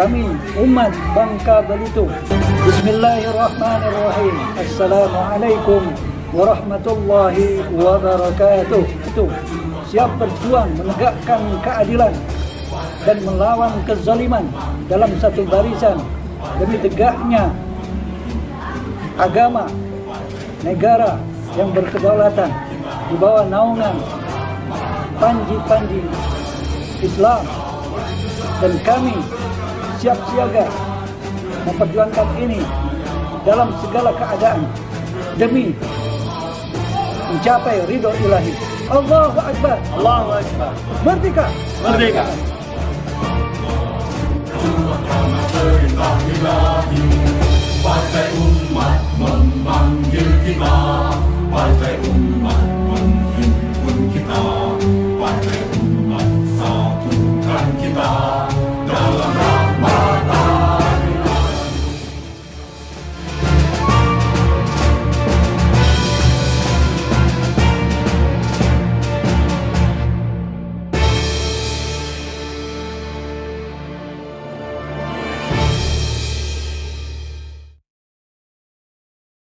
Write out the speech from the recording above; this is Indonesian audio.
umat Bangka Belitung. Bismillahirrahmanirrahim. Assalamualaikum warahmatullahi wabarakatuh. Itu siap berjuang menegakkan keadilan dan melawan kezaliman dalam satu barisan demi tegaknya agama negara yang berkedaulatan di bawah naungan panji-panji Islam dan kami siap siaga memperjuangkan ini dalam segala keadaan demi mencapai ridho ilahi. Allahu Akbar. Allahu Akbar. Merdeka. Merdeka. Partai umat memanggil kita Partai umat